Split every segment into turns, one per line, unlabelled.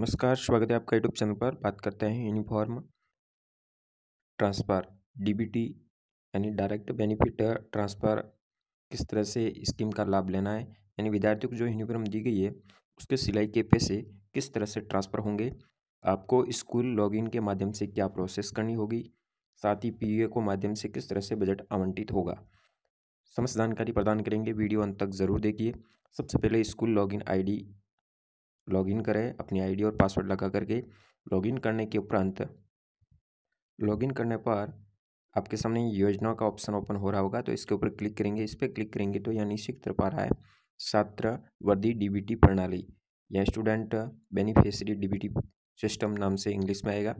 नमस्कार, स्वागत है आपका यूट्यूब चैनल पर। बात करते हैं यूनिफॉर्म ट्रांसफ़र डीबीटी यानी डायरेक्ट बेनिफिट ट्रांसफ़र किस तरह से स्कीम का लाभ लेना है? यानी विद्यार्थियों को जो यूनिफॉर्म दी गई है, उसके सिलाई के पैसे किस तरह से ट्रांसफ़र होंगे? आपको स्कूल लॉगिन के माध्यम से क्या प्रोसेस करनी होगी? साथ ही पी को माध्यम से किस तरह से बजट आवंटित होगा? समस्त जानकारी प्रदान करेंगे। वीडियो अंत तक ज़रूर देखिए। सबसे पहले स्कूल लॉगिन आईडी लॉगिन करें, अपनी आईडी और पासवर्ड लगा करके लॉगिन करने के उपरांत, लॉगिन करने पर आपके सामने योजना का ऑप्शन ओपन हो रहा होगा तो इसके ऊपर क्लिक करेंगे। इस पर क्लिक करेंगे तो यह नीचे की तरफ़ आ रहा है छात्र वर्दी डीबीटी प्रणाली। या स्टूडेंट बेनिफिशियरी डीबीटी सिस्टम नाम से इंग्लिश में आएगा।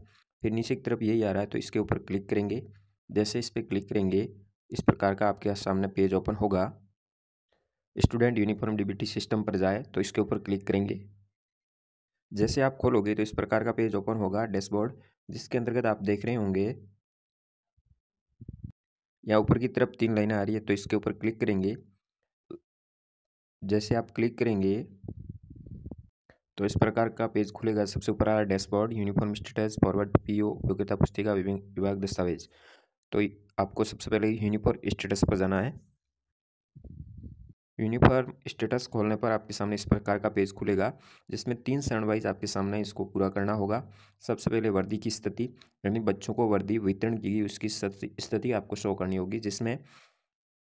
फिर नीचे की तरफ़ यही आ रहा है तो इसके ऊपर क्लिक करेंगे। जैसे इस पर क्लिक करेंगे, इस प्रकार का आपके सामने पेज ओपन होगा। स्टूडेंट यूनिफॉर्म डीबीटी सिस्टम पर जाए तो इसके ऊपर क्लिक करेंगे। जैसे आप खोलोगे तो इस प्रकार का पेज ओपन होगा, डैशबोर्ड, जिसके अंतर्गत आप देख रहे होंगे। या ऊपर की तरफ़ तीन लाइनें आ रही है तो इसके ऊपर क्लिक करेंगे। जैसे आप क्लिक करेंगे तो इस प्रकार का पेज खुलेगा। सबसे ऊपर आ रहा dashboard, uniform status, forward PO, योग्यता पुस्तिका विभाग दस्तावेज़। तो आपको सबसे पहले यूनिफॉर्म स्टेटस पर जाना है। यूनिफॉर्म स्टेटस खोलने पर आपके सामने इस प्रकार का पेज खुलेगा, जिसमें तीन चरण वाइज आपके सामने इसको पूरा करना होगा। सबसे पहले वर्दी की स्थिति, यानी बच्चों को वर्दी वितरण की गई उसकी स्थिति आपको शो करनी होगी, जिसमें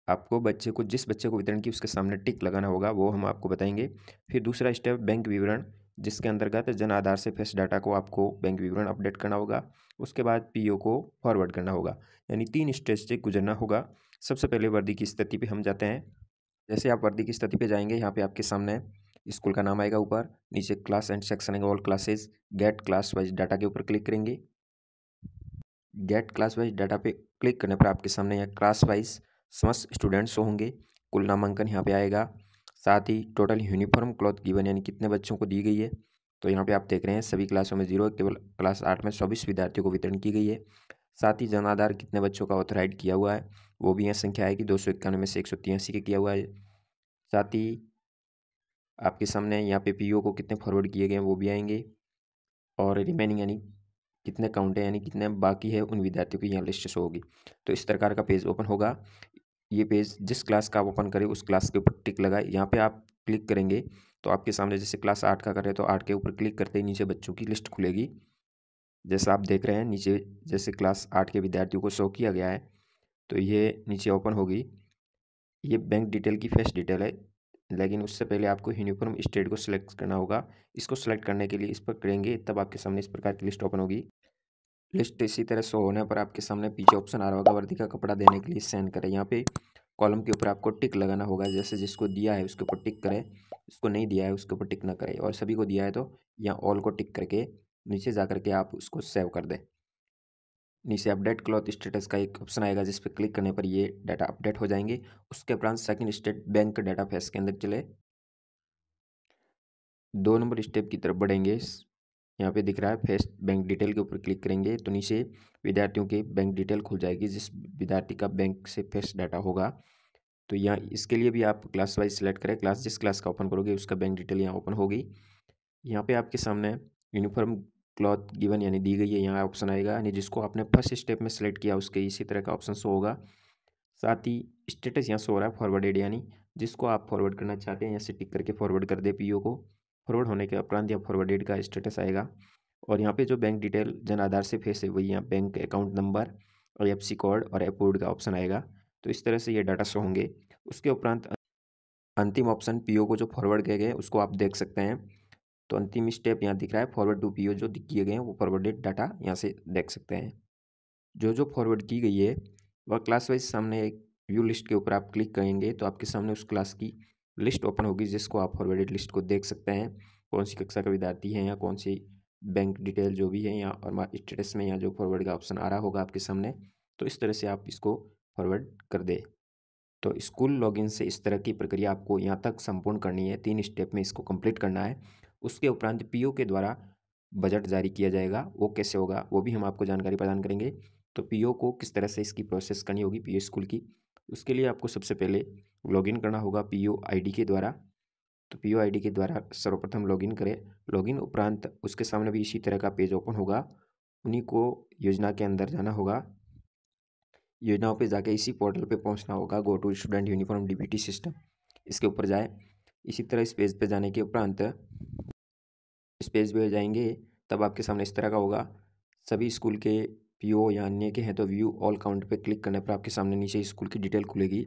आपको बच्चे को, जिस बच्चे को वितरण की उसके सामने टिक लगाना होगा, वो हम आपको बताएँगे। फिर दूसरा स्टेप बैंक विवरण, जिसके अंतर्गत जन आधार से फेस डाटा को आपको बैंक विवरण अपडेट करना होगा। उसके बाद पीओ को फॉरवर्ड करना होगा, यानी तीन स्टेज से गुजरना होगा। सबसे पहले वर्दी की स्थिति पे हम जाते हैं। जैसे आप वर्दी की स्थिति पे जाएँगे, यहाँ पे आपके सामने स्कूल का नाम आएगा ऊपर, नीचे क्लास एंड सेक्शन आएगा all classes get class wise data के ऊपर क्लिक करेंगे। गेट क्लास वाइज डाटा पे क्लिक करने पर आपके सामने यहाँ क्लास वाइज समस्त स्टूडेंट्स होंगे, कुल नामांकन यहाँ पे आएगा। साथ ही टोटल यूनिफॉर्म क्लॉथ गिवन यानी कितने बच्चों को दी गई है तो यहाँ पे आप देख रहे हैं सभी क्लासों में ज़ीरो केवल क्लास आठ में चौबीस विद्यार्थियों को वितरण की गई है। साथ ही जनाधार कितने बच्चों का ऑथराइड किया हुआ है, वो भी यहाँ संख्या आएगी, दो सौ इक्यानवे में से एक सौ तिरासी के किया हुआ है। साथ ही आपके सामने यहाँ पे पीओ को कितने फॉरवर्ड किए गए हैं वो भी आएँगे। और रिमेनिंग यानी कितने काउंट है यानी कितने बाकी है उन विद्यार्थियों की यहाँ लिस्ट शो होगी। तो इस प्रकार का पेज ओपन होगा। ये पेज जिस क्लास का आप ओपन करें उस क्लास के ऊपर टिक लगाए। यहाँ पे आप क्लिक करेंगे तो आपके सामने जैसे क्लास आठ का करें तो आठ के ऊपर क्लिक करते ही नीचे बच्चों की लिस्ट खुलेगी। जैसा आप देख रहे हैं नीचे जैसे क्लास आठ के विद्यार्थियों को शो किया गया है। तो ये नीचे ओपन होगी। ये बैंक डिटेल की फेस डिटेल है। लेकिन उससे पहले आपको यूनिफॉर्म स्टेट को सिलेक्ट करना होगा। इसको सिलेक्ट करने के लिए इस पर करेंगे, तब आपके सामने इस प्रकार की लिस्ट ओपन होगी। लिस्ट इसी तरह शो होने पर आपके सामने पीछे ऑप्शन आ रहा होगा, वर्दी का कपड़ा देने के लिए सेंड करें। यहाँ पे कॉलम के ऊपर आपको टिक लगाना होगा, जैसे जिसको दिया है उसके ऊपर टिक करें जिसको नहीं दिया है उसके ऊपर टिक ना करें। और सभी को दिया है तो यहाँ ऑल को टिक करके नीचे जा करके आप उसको सेव कर दें। नीचे अपडेट क्लॉथ स्टेटस का एक ऑप्शन आएगा, जिस पर क्लिक करने पर ये डाटा अपडेट हो जाएँगे। उसके उपरांत second state bank data phase के अंदर चले। दो नंबर स्टेप की तरफ़ बढ़ेंगे। यहाँ पे दिख रहा है, फेस बैंक डिटेल के ऊपर क्लिक करेंगे तो नीचे विद्यार्थियों के बैंक डिटेल खुल जाएगी, जिस विद्यार्थी का बैंक से फेस डाटा होगा। तो यहाँ इसके लिए भी आप क्लास वाइज सेलेक्ट करें। क्लास जिस क्लास का ओपन करोगे, उसका बैंक डिटेल यहाँ ओपन होगी। यहाँ पे आपके सामने यूनिफॉर्म क्लॉथ गिवन यानी दी गई है, यहाँ ऑप्शन आएगा। यानी जिसको आपने फ़र्स्ट स्टेप में सेलेक्ट किया, उसके इसी तरह का ऑप्शन शो होगा। साथ ही स्टेटस यहाँ शो हो रहा है फॉरवर्डेड यानी जिसको आप फॉरवर्ड करना चाहते हैं, यहाँ से टिक करके फॉरवर्ड कर दे पीओ को। फॉरवर्ड होने के उपरांत यहाँ फॉरवर्डेड का स्टेटस आएगा। और यहाँ पे जो बैंक डिटेल जन आधार से फेस है, वही यहाँ बैंक अकाउंट नंबर और एफ़ कोड और अप्रूव्ड का ऑप्शन आएगा। तो इस तरह से ये डाटा शो होंगे। उसके उपरांत अंतिम ऑप्शन पीओ को जो फॉरवर्ड किए गए उसको आप देख सकते हैं। तो अंतिम स्टेप यहाँ दिख रहा है फॉरवर्ड टू पीओ जो किए गए हैं, वो फॉरवर्डेड डाटा यहाँ से देख सकते हैं। जो जो फॉरवर्ड की गई है, वह क्लास वाइज सामने एक व्यू लिस्ट के ऊपर आप क्लिक करेंगे तो आपके सामने उस क्लास की लिस्ट ओपन होगी जिसको आप फॉरवर्डेड लिस्ट को देख सकते हैं। कौन सी कक्षा का विद्यार्थी है या कौन सी बैंक डिटेल जो भी है या, और स्टेटस में यहाँ जो फॉरवर्ड का ऑप्शन आ रहा होगा आपके सामने तो इस तरह से आप इसको फॉरवर्ड कर दे। तो स्कूल लॉगिन से इस तरह की प्रक्रिया आपको यहाँ तक संपूर्ण करनी है, तीन स्टेप में इसको कंप्लीट करना है। उसके उपरांत पीओ के द्वारा बजट जारी किया जाएगा, वो कैसे होगा, वो भी हम आपको जानकारी प्रदान करेंगे। तो पीओ को किस तरह से इसकी प्रोसेस करनी होगी पीओ स्कूल की, उसके लिए आपको सबसे पहले लॉगिन करना होगा पीओ आईडी के द्वारा। तो पी ओ के द्वारा सर्वप्रथम लॉगिन करें। लॉगिन उपरांत उसके सामने भी इसी तरह का पेज ओपन होगा। उन्हीं को योजना के अंदर जाना होगा। योजनाओं पे जाके इसी पोर्टल पे पहुँचना होगा। Go to student uniform DBT system इसके ऊपर जाए। इसी तरह इस पेज पे जाने के उपरांत इस पेज पे जाएँगे, तब आपके सामने इस तरह का होगा। सभी स्कूल के पी ओ या अन्य के हैं तो व्यू ऑल काउंट पे क्लिक करने पर आपके सामने नीचे स्कूल की डिटेल खुलेगी।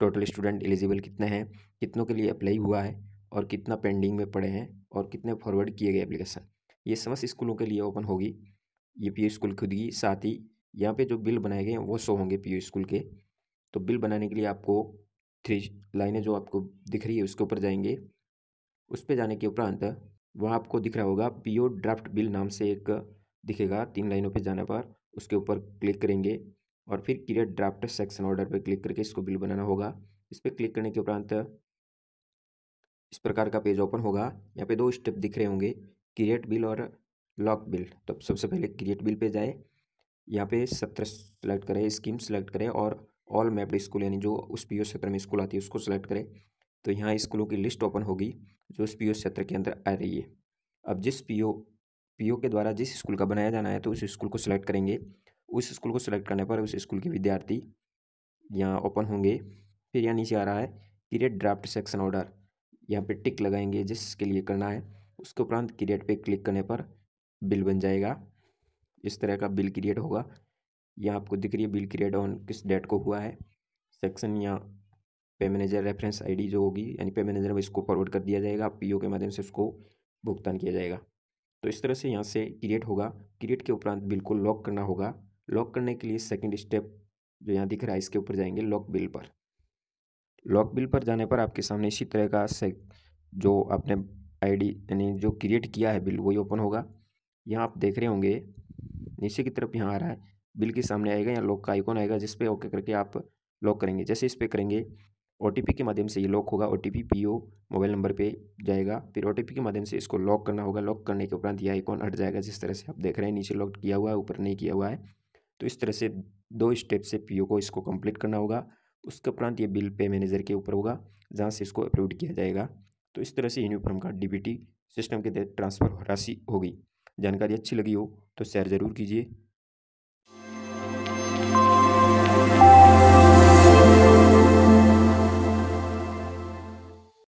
टोटल स्टूडेंट एलिजिबल कितने हैं, कितनों के लिए अप्लाई हुआ है, और कितना पेंडिंग में पड़े हैं, और कितने फॉरवर्ड किए गए एप्लीकेशन ये समस्त स्कूलों के लिए ओपन होगी। ये पी स्कूल खुद की साथ ही यहाँ पे जो बिल बनाए गए हैं, वो शो होंगे पीओ स्कूल के। तो बिल बनाने के लिए आपको थ्री लाइनें जो आपको दिख रही है, उसके ऊपर जाएँगे। उस पर जाने के उपरांत वहाँ आपको दिख रहा होगा। पीओ ड्राफ्ट बिल नाम से एक दिखेगा तीन लाइनों पर जाने पर। उसके ऊपर क्लिक करेंगे और फिर क्रिएट ड्राफ्ट सेक्शन ऑर्डर पर क्लिक करके इसको बिल बनाना होगा। इस पर क्लिक करने के उपरांत इस प्रकार का पेज ओपन होगा। यहाँ पे दो स्टेप दिख रहे होंगे क्रिएट बिल और लॉक बिल तो सबसे पहले क्रिएट बिल पे जाए। यहाँ पे सत्र सेलेक्ट करें स्कीम सेलेक्ट करें और ऑल मैप्ड स्कूल यानी जो उस पी सत्र में स्कूल आती है उसको सेलेक्ट करें। तो यहाँ स्कूलों की लिस्ट ओपन होगी जो उस पी क्षेत्र के अंदर आ रही है। अब जिस पी ओ पीओ के द्वारा जिस स्कूल का बनाया जाना है तो उस स्कूल को सिलेक्ट करेंगे। उस स्कूल को सिलेक्ट करने पर उस स्कूल के विद्यार्थी यहाँ ओपन होंगे। फिर यहाँ नीचे आ रहा है क्रिएट ड्राफ्ट सेक्शन ऑर्डर। यहाँ पे टिक लगाएँगे जिसके लिए करना है। उसके उपरांत क्रिएट पे क्लिक करने पर बिल बन जाएगा। इस तरह का बिल क्रिएट होगा। यहाँ आपको दिख रही है, बिल क्रिएट ऑन किस डेट को हुआ है। सेक्शन या पे मैनेजर रेफरेंस आईडी जो होगी, यानी पे मैनेजर में इसको फॉरवर्ड कर दिया जाएगा पीओ के माध्यम से उसको भुगतान किया जाएगा। तो इस तरह से यहाँ से क्रिएट होगा। क्रिएट के उपरांत बिल को लॉक करना होगा। लॉक करने के लिए सेकेंड स्टेप जो यहाँ दिख रहा है, इसके ऊपर जाएँगे लॉक बिल पर। लॉक बिल पर जाने पर आपके सामने इसी तरह का से जो आपने आईडी यानी जो क्रिएट किया है बिल वही ओपन होगा। यहाँ आप देख रहे होंगे, नीचे की तरफ़ यहाँ आ रहा है। बिल के सामने आएगा या लॉक का आइकॉन आएगा जिस पे ओके करके आप लॉक करेंगे। जैसे इस पर करेंगे ओटीपी के माध्यम से ये लॉक होगा ओ टी मोबाइल नंबर पे जाएगा। फिर ओटीपी के माध्यम से इसको लॉक करना होगा। लॉक करने के उपरांत यह आइकॉन हट जाएगा, जिस तरह से आप देख रहे हैं। नीचे लॉक किया हुआ है, ऊपर नहीं किया हुआ है। तो इस तरह से दो स्टेप से पीओ को इसको कंप्लीट करना होगा। उसके उपरांत ये बिल पे मैनेजर के ऊपर होगा, जहाँ से इसको अप्रूव किया जाएगा। तो इस तरह से यूनिफॉर्म का डी सिस्टम के तहत ट्रांसफ़र राशि होगी। जानकारी अच्छी लगी हो तो शेयर ज़रूर कीजिए।